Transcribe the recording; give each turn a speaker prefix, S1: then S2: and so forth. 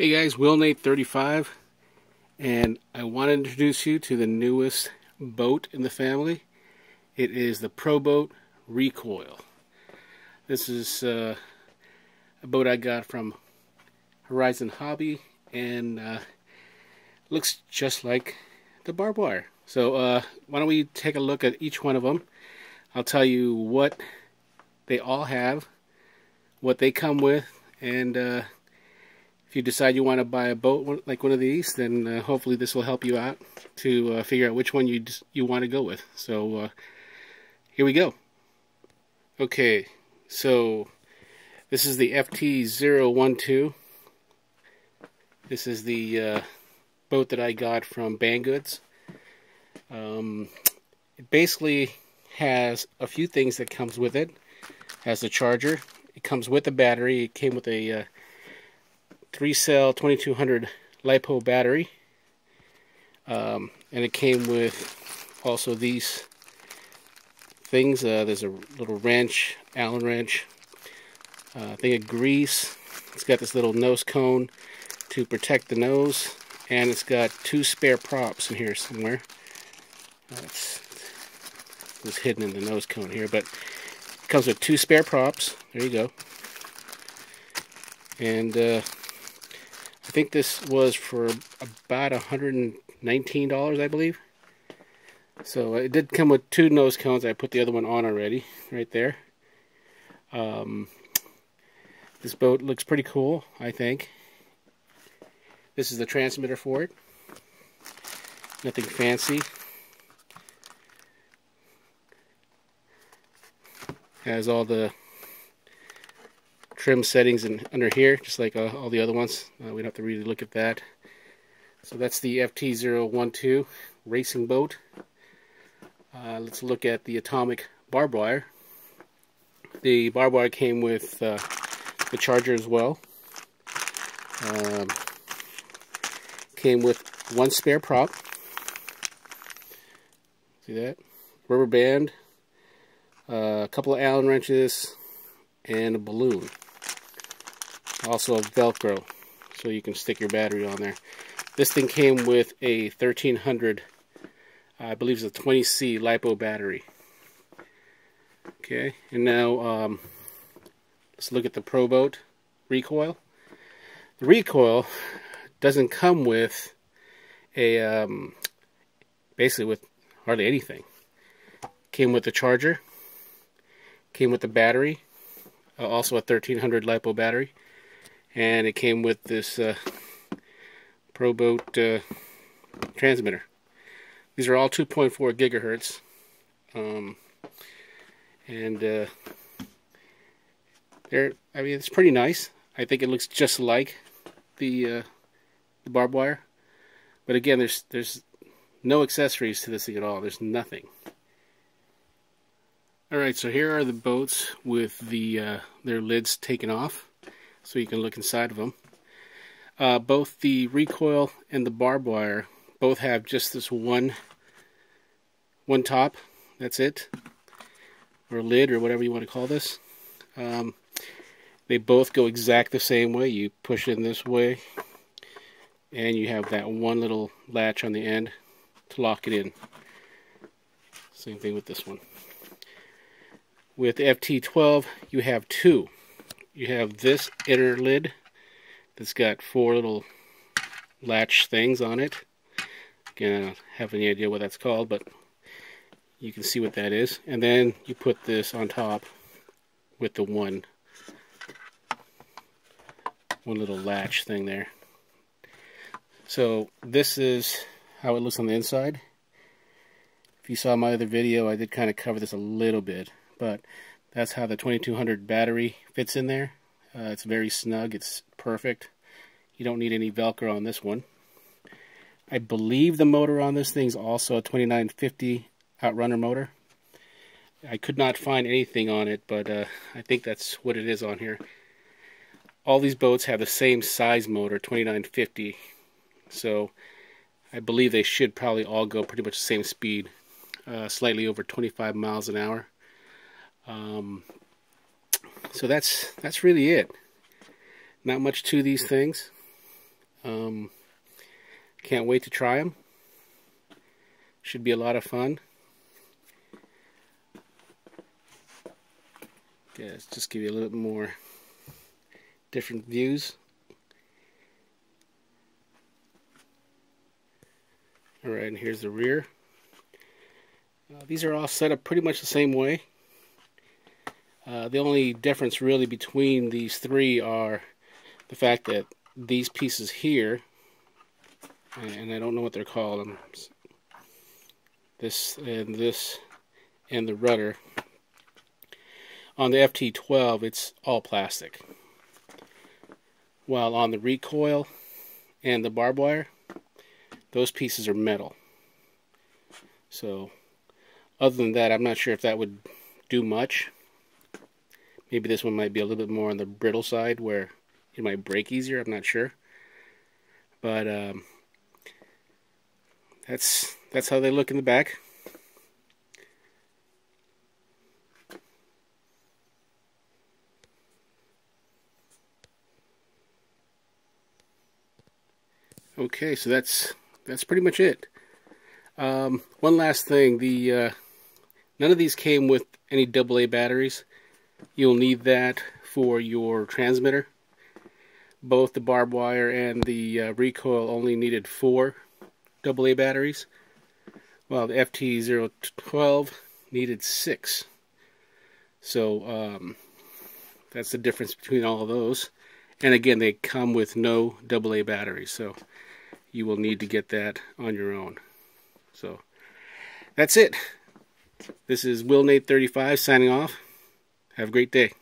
S1: Hey guys, Will Nate 35 and I want to introduce you to the newest boat in the family. It is the ProBoat Recoil. This is uh, a boat I got from Horizon Hobby and uh, looks just like the Barbwire. So uh, why don't we take a look at each one of them. I'll tell you what they all have, what they come with, and uh, if you decide you want to buy a boat like one of these, then uh, hopefully this will help you out to uh, figure out which one you you want to go with. So uh, here we go. Okay, so this is the FT012. This is the uh, boat that I got from Banggood's. Um, it basically has a few things that comes with it. it has a charger. It comes with a battery. It came with a uh, three cell 2200 LiPo battery. Um, and it came with also these things. Uh, there's a little wrench, Allen wrench, uh, thing of grease. It's got this little nose cone to protect the nose, and it's got two spare props in here somewhere. It's, it's hidden in the nose cone here, but it comes with two spare props. There you go. And uh, I think this was for about $119, I believe. So it did come with two nose cones. I put the other one on already, right there. Um, this boat looks pretty cool, I think. This is the transmitter for it. Nothing fancy. Has all the trim settings in, under here, just like uh, all the other ones. Uh, we don't have to really look at that. So that's the FT012 racing boat. Uh, let's look at the atomic barbed wire. The Barbwire came with uh, the charger as well. Um, came with one spare prop. See that? Rubber band, uh, a couple of Allen wrenches, and a balloon also a velcro so you can stick your battery on there. This thing came with a 1300 I believe it's a 20C LiPo battery. Okay and now um, let's look at the ProBoat recoil. The recoil doesn't come with a um, basically with hardly anything. Came with the charger came with the battery uh, also a 1300 LiPo battery and it came with this uh, ProBoat uh, transmitter. These are all 2.4 gigahertz, um, and uh, they're. I mean, it's pretty nice. I think it looks just like the uh, the Barbwire, but again, there's there's no accessories to this thing at all. There's nothing. All right, so here are the boats with the uh, their lids taken off so you can look inside of them. Uh, both the recoil and the Barbwire both have just this one one top. That's it, or lid, or whatever you want to call this. Um, they both go exact the same way. You push in this way, and you have that one little latch on the end to lock it in. Same thing with this one. With FT12, you have two you have this inner lid that's got four little latch things on it. Again, I don't have any idea what that's called, but you can see what that is. And then you put this on top with the one one little latch thing there. So this is how it looks on the inside. If you saw my other video, I did kind of cover this a little bit, but that's how the 2200 battery fits in there. Uh, it's very snug. It's perfect. You don't need any Velcro on this one. I believe the motor on this thing is also a 2950 Outrunner motor. I could not find anything on it, but uh, I think that's what it is on here. All these boats have the same size motor, 2950. So I believe they should probably all go pretty much the same speed, uh, slightly over 25 miles an hour. Um, so that's that's really it. Not much to these things. Um, can't wait to try them. Should be a lot of fun. Yeah, let's just give you a little bit more different views. Alright, and here's the rear. Uh, these are all set up pretty much the same way. Uh, the only difference really between these three are the fact that these pieces here, and I don't know what they're called, um, this and this and the rudder, on the FT12 it's all plastic. While on the recoil and the Barbwire, those pieces are metal. So, other than that, I'm not sure if that would do much. Maybe this one might be a little bit more on the brittle side where it might break easier. I'm not sure. But um, that's that's how they look in the back. Okay, so that's that's pretty much it. Um, one last thing: the uh, none of these came with any AA batteries. You'll need that for your transmitter. Both the Barbwire and the uh, recoil only needed four AA batteries, while the FT012 needed six. So um, that's the difference between all of those. And again, they come with no AA batteries. So you will need to get that on your own. So that's it. This is Will Nate 35 signing off. Have a great day.